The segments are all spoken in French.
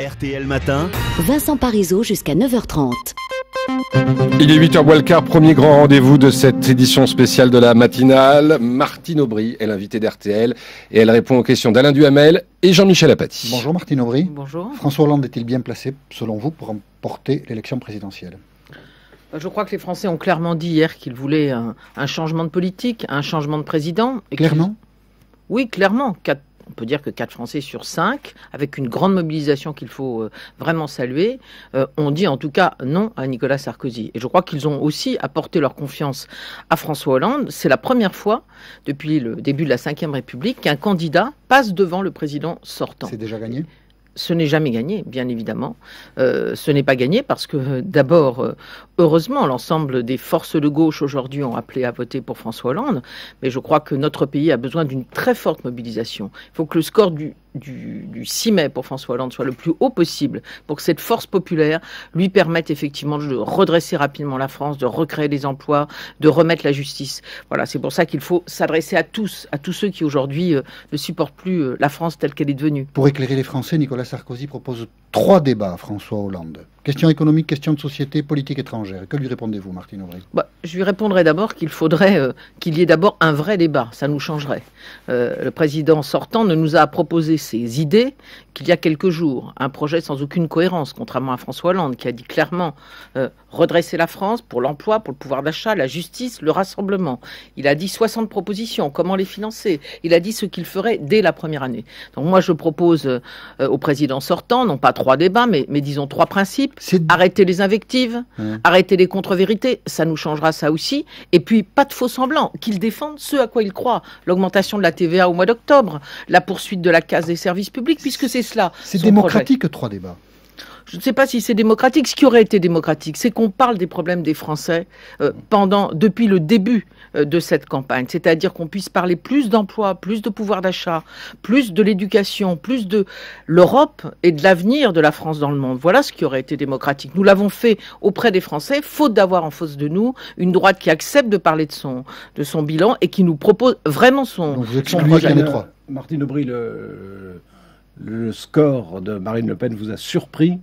RTL Matin. Vincent Parisot jusqu'à 9h30. Il est 8h moins le quart, premier grand rendez-vous de cette édition spéciale de la matinale. Martine Aubry est l'invitée d'RTL et elle répond aux questions d'Alain Duhamel et Jean-Michel Apathy. Bonjour Martine Aubry. Bonjour. François Hollande est-il bien placé, selon vous, pour emporter l'élection présidentielle? Je crois que les Français ont clairement dit hier qu'ils voulaient un, un changement de politique, un changement de président. et Clairement? Oui, clairement. Quatre- on peut dire que 4 Français sur 5, avec une grande mobilisation qu'il faut euh, vraiment saluer, euh, ont dit en tout cas non à Nicolas Sarkozy. Et je crois qu'ils ont aussi apporté leur confiance à François Hollande. C'est la première fois depuis le début de la Ve République qu'un candidat passe devant le président sortant. C'est déjà gagné? Ce n'est jamais gagné, bien évidemment. Euh, ce n'est pas gagné parce que, euh, d'abord, euh, heureusement, l'ensemble des forces de gauche aujourd'hui ont appelé à voter pour François Hollande, mais je crois que notre pays a besoin d'une très forte mobilisation. Il faut que le score du, du, du 6 mai pour François Hollande soit le plus haut possible pour que cette force populaire lui permette effectivement de redresser rapidement la France, de recréer des emplois, de remettre la justice. Voilà, c'est pour ça qu'il faut s'adresser à tous, à tous ceux qui aujourd'hui euh, ne supportent plus euh, la France telle qu'elle est devenue. Pour éclairer les Français, Nicolas Sarkozy propose trois débats à François Hollande. Question économique, question de société, politique étrangère. Que lui répondez-vous, Martine Aubry? Bah, je lui répondrai d'abord qu'il faudrait euh, qu'il y ait d'abord un vrai débat. Ça nous changerait. Euh, le président sortant ne nous a proposé ses idées qu'il y a quelques jours. Un projet sans aucune cohérence, contrairement à François Hollande, qui a dit clairement euh, redresser la France pour l'emploi, pour le pouvoir d'achat, la justice, le rassemblement. Il a dit 60 propositions, comment les financer. Il a dit ce qu'il ferait dès la première année. Donc moi, je propose euh, au président sortant, non pas trois débats, mais, mais disons trois principes. Arrêter les invectives, Hum. arrêter les contre-vérités, ça nous changera ça aussi. Et puis, pas de faux semblants, qu'ils défendent ce à quoi ils croient. L'augmentation de la TVA au mois d'octobre, la poursuite de la casse des services publics, puisque c'est cela. c'est démocratique, trois débats. Je ne sais pas si c'est démocratique. Ce qui aurait été démocratique, c'est qu'on parle des problèmes des Français euh, pendant, depuis le début euh, de cette campagne. C'est-à-dire qu'on puisse parler plus d'emploi, plus de pouvoir d'achat, plus de l'éducation, plus de l'Europe et de l'avenir de la France dans le monde. Voilà ce qui aurait été démocratique. Nous l'avons fait auprès des Français, faute d'avoir en face de nous une droite qui accepte de parler de son, de son bilan et qui nous propose vraiment son, Donc vous son projet. qu'il y en ait trois. Martine Aubry, le, le score de Marine Le Pen vous a surpris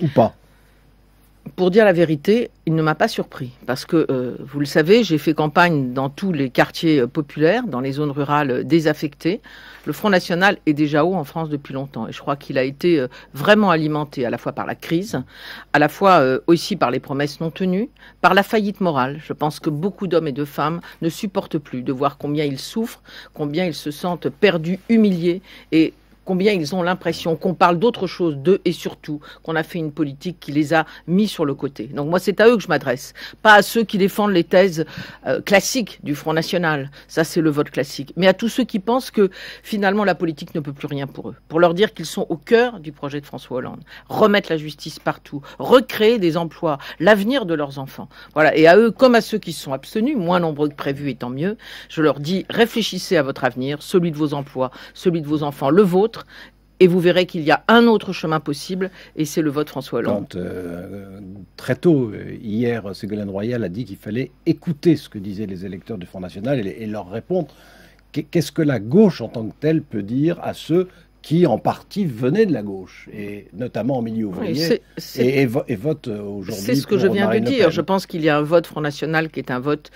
ou pas? Pour dire la vérité, il ne m'a pas surpris parce que, euh, vous le savez, j'ai fait campagne dans tous les quartiers euh, populaires, dans les zones rurales euh, désaffectées. Le Front National est déjà haut en France depuis longtemps et je crois qu'il a été vraiment alimenté à la fois par la crise, à la fois aussi par les promesses non tenues, par la faillite morale. Je pense que beaucoup d'hommes et de femmes ne supportent plus de voir combien ils souffrent, combien ils se sentent perdus, humiliés et combien ils ont l'impression qu'on parle d'autre chose d'eux et surtout qu'on a fait une politique qui les a mis sur le côté. Donc moi, c'est à eux que je m'adresse, pas à ceux qui défendent les thèses euh, classiques du Front National, ça c'est le vote classique, mais à tous ceux qui pensent que finalement la politique ne peut plus rien pour eux, pour leur dire qu'ils sont au cœur du projet de François Hollande, remettre la justice partout, recréer des emplois, l'avenir de leurs enfants. Voilà, et à eux comme à ceux qui se sont abstenus, moins nombreux que prévu et tant mieux, je leur dis réfléchissez à votre avenir, celui de vos emplois, celui de vos enfants, le vôtre, et vous verrez qu'il y a un autre chemin possible, et c'est le vote François Hollande. Euh, très tôt, euh, hier, Ségolène Royal a dit qu'il fallait écouter ce que disaient les électeurs du Front National et, leur répondre. Qu'est- Qu'est-ce que la gauche en tant que telle peut dire à ceux qui en partie venaient de la gauche, et notamment en milieu Oui, ouvrier, et, et vo- et votent euh, aujourd'hui. C'est ce que pour je viens Marine de dire. Je pense qu'il y a un vote Front National qui est un vote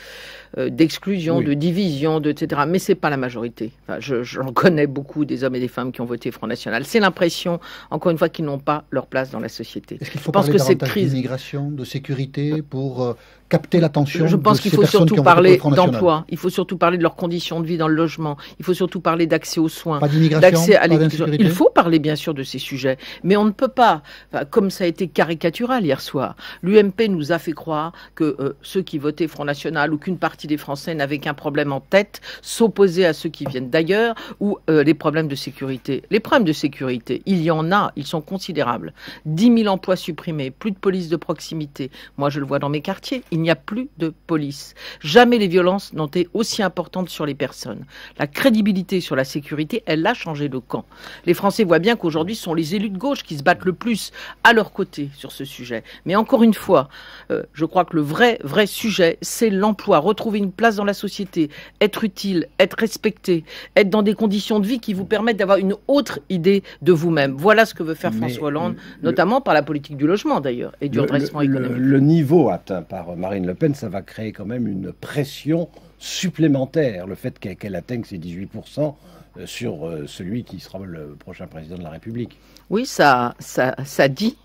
euh, d'exclusion, Oui. de division, de, etc. Mais c'est pas la majorité. Enfin, je- j'en connais beaucoup des hommes et des femmes qui ont voté Front National. C'est l'impression, encore une fois, qu'ils n'ont pas leur place dans la société. Est-ce qu'il faut Je pense parler que cette crise- d'immigration, de sécurité pour euh, capter l'attention Je pense qu'il faut surtout parler d'emploi. Il faut surtout parler de leurs conditions de vie dans le logement. Il faut surtout parler d'accès aux soins. D'accès à l'éducation. Il faut parler bien sûr de ces sujets, mais on ne peut pas, comme ça a été caricatural hier soir, l'UMP nous a fait croire que euh, ceux qui votaient Front National ou qu'une partie des Français n'avaient qu'un problème en tête, s'opposer à ceux qui viennent d'ailleurs ou euh, les problèmes de sécurité. Les problèmes de sécurité, il y en a, ils sont considérables. 10 000 emplois supprimés, plus de police de proximité. Moi, je le vois dans mes quartiers, il Il n'y a plus de police. Jamais les violences n'ont été aussi importantes sur les personnes. La crédibilité sur la sécurité, elle a changé de camp. Les Français voient bien qu'aujourd'hui, ce sont les élus de gauche qui se battent le plus à leur côté sur ce sujet. Mais encore une fois, euh, je crois que le vrai, vrai sujet, c'est l'emploi, retrouver une place dans la société, être utile, être respecté, être dans des conditions de vie qui vous permettent d'avoir une autre idée de vous-même. Voilà ce que veut faire François Hollande, notamment par la politique du logement d'ailleurs et du redressement économique. Le, niveau atteint par Marine Le Pen, ça va créer quand même une pression supplémentaire, le fait qu'elle atteigne ses 18% euh, sur euh, celui qui sera le prochain président de la République. Oui, ça dit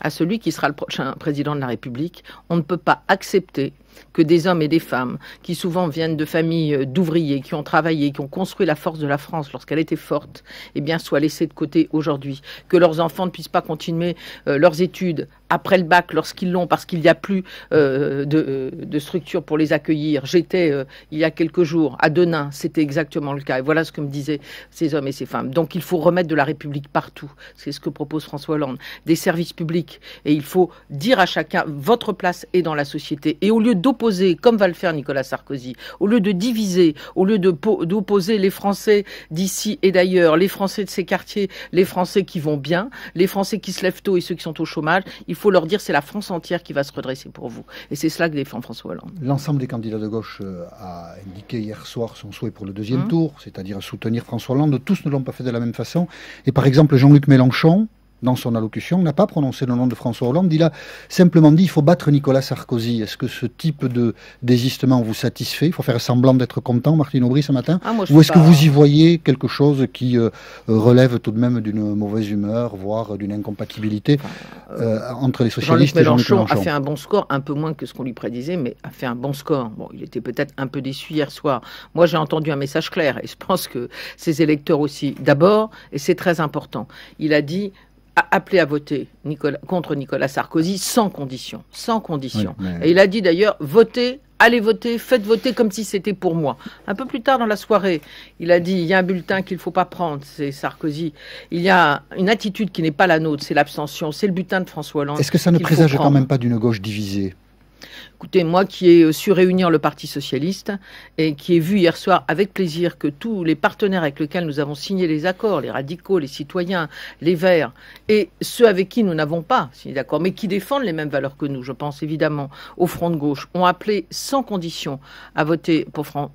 à celui qui sera le prochain président de la République, on ne peut pas accepter que des hommes et des femmes qui souvent viennent de familles euh, d'ouvriers, qui ont travaillé, qui ont construit la force de la France lorsqu'elle était forte, eh bien, soient laissés de côté aujourd'hui. Que leurs enfants ne puissent pas continuer euh, leurs études après le bac lorsqu'ils l'ont parce qu'il n'y a plus euh, de, de, structure pour les accueillir. J'étais il y a quelques jours à Denain, c'était exactement le cas. Et voilà ce que me disaient ces hommes et ces femmes. Donc il faut remettre de la République partout. C'est ce que propose François Hollande. Des services publics. Et il faut dire à chacun, votre place est dans la société. Et au lieu d'opposer, comme va le faire Nicolas Sarkozy, au lieu de diviser, au lieu d'opposer les Français d'ici et d'ailleurs, les Français de ces quartiers, les Français qui vont bien, les Français qui se lèvent tôt et ceux qui sont au chômage, il faut leur dire c'est la France entière qui va se redresser pour vous. Et c'est cela que défend François Hollande. L'ensemble des candidats de gauche euh, a indiqué hier soir son souhait pour le deuxième mmh. tour, c'est-à-dire soutenir François Hollande. Tous ne l'ont pas fait de la même façon. Et par exemple, Jean-Luc Mélenchon, dans son allocution, n'a pas prononcé le nom de François Hollande. Il a simplement dit il faut battre Nicolas Sarkozy. Est-ce que ce type de désistement vous satisfait? Il faut faire semblant d'être content, Martine Aubry, ce matin ah, Ou est-ce que vous y voyez quelque chose qui euh, relève tout de même d'une mauvaise humeur, voire d'une incompatibilité euh, entre les socialistes et Jean-Luc Mélenchon a fait un bon score, un peu moins que ce qu'on lui prédisait, mais a fait un bon score. Bon, il était peut-être un peu déçu hier soir. Moi, j'ai entendu un message clair et je pense que ses électeurs aussi. D'abord, et c'est très important, il a dit appelé à voter contre Nicolas Sarkozy sans condition, sans condition. Et il a dit d'ailleurs votez, allez voter, faites voter comme si c'était pour moi. Un peu plus tard dans la soirée, il a dit il y a un bulletin qu'il ne faut pas prendre, c'est Sarkozy. Il y a une attitude qui n'est pas la nôtre, c'est l'abstention, c'est le bulletin de François Hollande. Est-ce que ça ne présage quand même pas d'une gauche divisée? Écoutez, moi qui ai su réunir le Parti socialiste et qui ai vu hier soir avec plaisir que tous les partenaires avec lesquels nous avons signé les accords, les radicaux, les citoyens, les Verts, et ceux avec qui nous n'avons pas signé d'accord, mais qui défendent les mêmes valeurs que nous, je pense évidemment au Front de gauche, ont appelé sans condition à voter pour, France,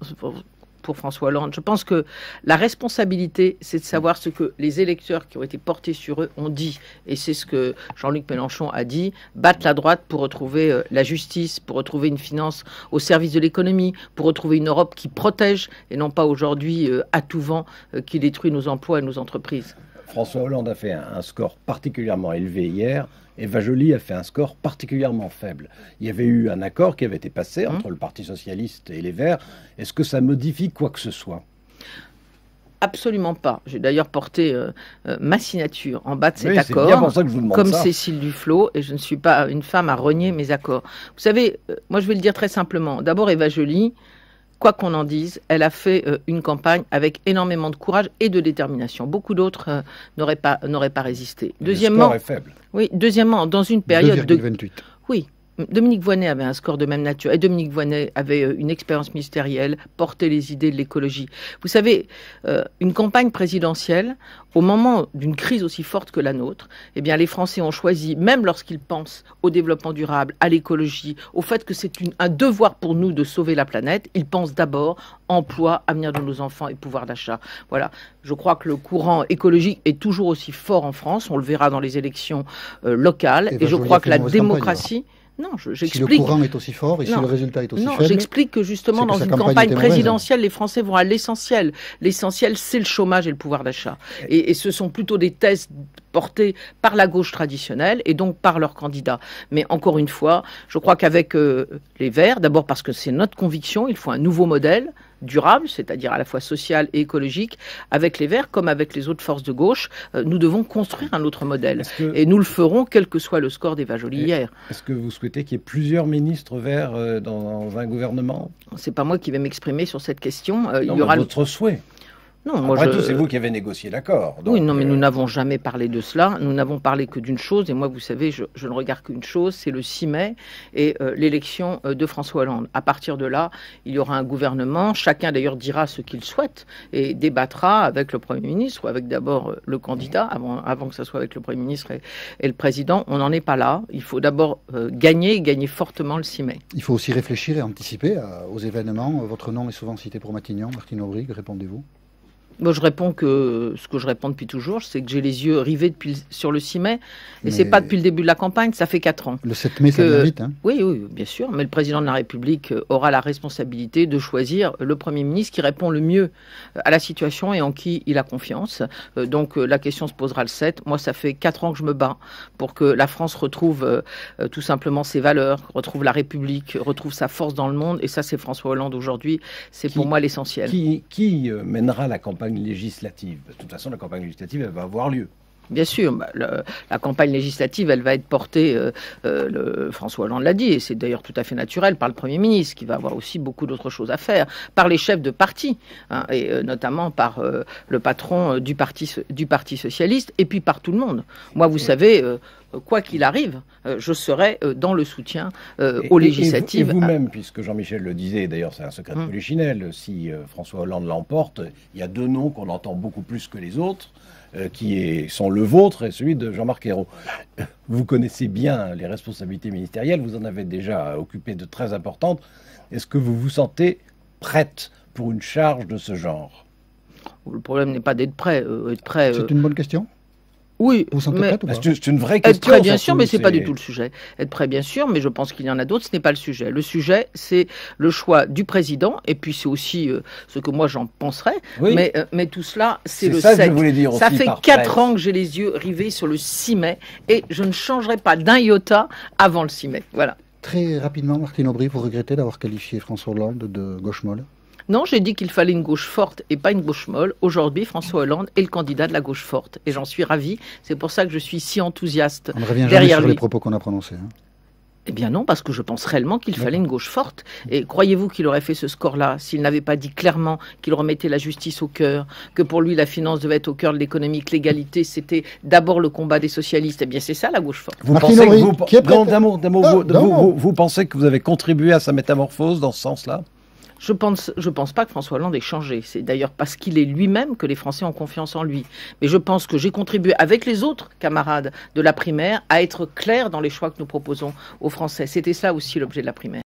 François Hollande. Je pense que la responsabilité, c'est de savoir ce que les électeurs qui ont été portés sur eux ont dit. Et c'est ce que Jean-Luc Mélenchon a dit, battre la droite pour retrouver euh, la justice, pour retrouver une finance au service de l'économie, pour retrouver une Europe qui protège et non pas aujourd'hui euh, à tout vent euh, qui détruit nos emplois et nos entreprises. François Hollande a fait un score particulièrement élevé hier. Eva Joly a fait un score particulièrement faible. Il y avait eu un accord qui avait été passé hein entre le Parti socialiste et les Verts. Est-ce que ça modifie quoi que ce soit? Absolument pas. J'ai d'ailleurs porté euh, euh, ma signature en bas de cet accord, comme Cécile Duflot, et je ne suis pas une femme à renier mes accords. Vous savez, euh, moi je vais le dire très simplement. D'abord, Eva Joly, quoi qu'on en dise, elle a fait euh, une campagne avec énormément de courage et de détermination. Beaucoup d'autres euh, n'auraient pas n'auraient pas résisté. deuxièmement, est faible. Oui, deuxièmement, dans une période de Oui, Dominique Voynet avait un score de même nature et Dominique Voynet avait euh, une expérience ministérielle, portait les idées de l'écologie. Vous savez, euh, une campagne présidentielle, au moment d'une crise aussi forte que la nôtre, eh bien, les Français ont choisi, même lorsqu'ils pensent au développement durable, à l'écologie, au fait que c'est un devoir pour nous de sauver la planète, ils pensent d'abord emploi, avenir de nos enfants et pouvoir d'achat. Voilà. Je crois que le courant écologique est toujours aussi fort en France. On le verra dans les élections euh, locales. Et, je crois que la démocratie. Non, j'explique. Si le courant est aussi fort et si le résultat est aussi non, j'explique que justement dans une campagne présidentielle, les Français vont à l'essentiel. L'essentiel, c'est le chômage et le pouvoir d'achat. Et, et, ce sont plutôt des thèses portés par la gauche traditionnelle et donc par leurs candidats. Mais encore une fois, je crois qu'avec euh, les Verts, d'abord parce que c'est notre conviction, il faut un nouveau modèle durable, c'est-à-dire à la fois social et écologique, avec les Verts comme avec les autres forces de gauche, euh, nous devons construire un autre modèle. Et nous le ferons quel que soit le score d'Eva Joly hier. Est-ce que vous souhaitez qu'il y ait plusieurs ministres verts euh, dans un gouvernement? C'est pas moi qui vais m'exprimer sur cette question. il y aura votre souhait. Non, moi Après tout, c'est vous qui avez négocié l'accord. Oui, non, mais nous euh, n'avons jamais parlé de cela. Nous n'avons parlé que d'une chose. Et moi, vous savez, je, ne regarde qu'une chose, c'est le 6 mai et euh, l'élection euh, de François Hollande. À partir de là, il y aura un gouvernement. Chacun d'ailleurs dira ce qu'il souhaite et débattra avec le Premier ministre ou avec d'abord le candidat avant, avant que ce soit avec le Premier ministre et, le président. On n'en est pas là. Il faut d'abord gagner et gagner fortement le 6 mai. Il faut aussi réfléchir et anticiper aux événements. Votre nom est souvent cité pour Matignon. Martine Aubry, répondez-vous moi, je réponds que ce que je réponds depuis toujours, c'est que j'ai les yeux rivés depuis, sur le 6 mai. Et c'est pas depuis le début de la campagne, ça fait 4 ans. Le 7 mai, ça vient vite. Hein. Oui, oui, bien sûr. Mais le président de la République euh, aura la responsabilité de choisir le Premier ministre qui répond le mieux euh, à la situation et en qui il a confiance. Euh, donc la question se posera le 7. Moi, ça fait 4 ans que je me bats pour que la France retrouve tout simplement ses valeurs, retrouve la République, retrouve sa force dans le monde. Et ça, c'est François Hollande aujourd'hui. C'est pour moi l'essentiel. Qui, qui mènera la campagne législative. De toute façon, la campagne législative, elle va avoir lieu. Bien sûr, bah, la campagne législative, elle va être portée, euh, euh, le, François Hollande l'a dit, et c'est d'ailleurs tout à fait naturel, par le Premier ministre, qui va avoir aussi beaucoup d'autres choses à faire, par les chefs de parti, hein, et euh, notamment par le patron du parti, du parti Socialiste, et puis par tout le monde. Moi, vous savez, quoi qu'il arrive, je serai dans le soutien aux législatives. Et vous-même, puisque Jean-Michel le disait, d'ailleurs c'est un secret de hum. Polichinelle, si François Hollande l'emporte, il y a deux noms qu'on entend beaucoup plus que les autres. Euh, qui sont le vôtre et celui de Jean-Marc Ayrault. Vous connaissez bien les responsabilités ministérielles, vous en avez déjà occupé de très importantes. Est-ce que vous vous sentez prête pour une charge de ce genre? Le problème n'est pas d'être prêt. Euh, prêt C'est euh, une bonne question oui, vous sentez mais C'est une vraie question. Être prêt, bien sûr, mais c'est pas du tout le sujet. Être prêt, bien sûr, mais je pense qu'il y en a d'autres. Ce n'est pas le sujet. Le sujet, c'est le choix du président, et puis c'est aussi euh, ce que moi j'en penserais. Mais, euh, mais tout cela, c'est le ça Que je voulais dire ça fait quatre ans que j'ai les yeux rivés sur le 6 mai, et je ne changerai pas d'un iota avant le 6 mai. Voilà. Très rapidement, Martine Aubry, vous regrettez d'avoir qualifié François Hollande de gauche molle? Non, j'ai dit qu'il fallait une gauche forte et pas une gauche molle. Aujourd'hui, François Hollande est le candidat de la gauche forte. Et j'en suis ravi. C'est pour ça que je suis si enthousiaste. On ne revient jamais sur les propos qu'on a prononcés. Hein. Eh bien non, parce que je pense réellement qu'il fallait une gauche forte. Et croyez-vous qu'il aurait fait ce score-là s'il n'avait pas dit clairement qu'il remettait la justice au cœur, que pour lui la finance devait être au cœur de l'économie, que l'égalité c'était d'abord le combat des socialistes Eh bien c'est ça la gauche forte. Vous pensez que vous, vous, vous pensez que vous avez contribué à sa métamorphose dans ce sens-là? Je pense, je pense pas que François Hollande ait changé. C'est d'ailleurs parce qu'il est lui-même que les Français ont confiance en lui. Mais je pense que j'ai contribué avec les autres camarades de la primaire à être clair dans les choix que nous proposons aux Français. C'était ça aussi l'objet de la primaire.